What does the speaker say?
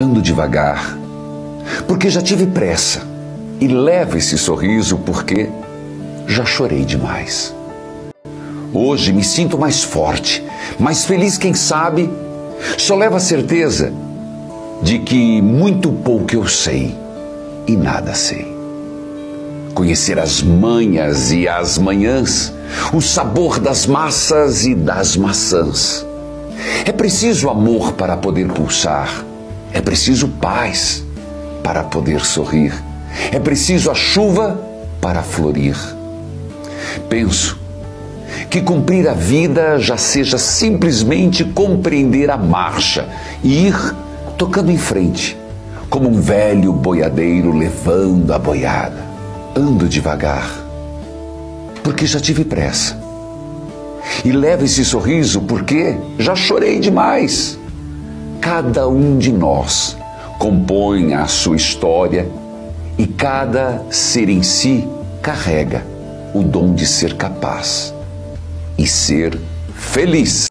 Ando devagar, porque já tive pressa, e levo esse sorriso porque já chorei demais. Hoje me sinto mais forte, mais feliz, quem sabe, só levo a certeza de que muito pouco eu sei e nada sei. Conhecer as manhas e as manhãs, o sabor das massas e das maçãs. É preciso amor para poder pulsar é preciso paz para poder sorrir. É preciso a chuva para florir. Penso que cumprir a vida já seja simplesmente compreender a marcha e ir tocando em frente, como um velho boiadeiro levando a boiada. Ando devagar, porque já tive pressa. E levo esse sorriso porque já chorei demais. Cada um de nós compõe a sua história e cada ser em si carrega o dom de ser capaz e ser feliz.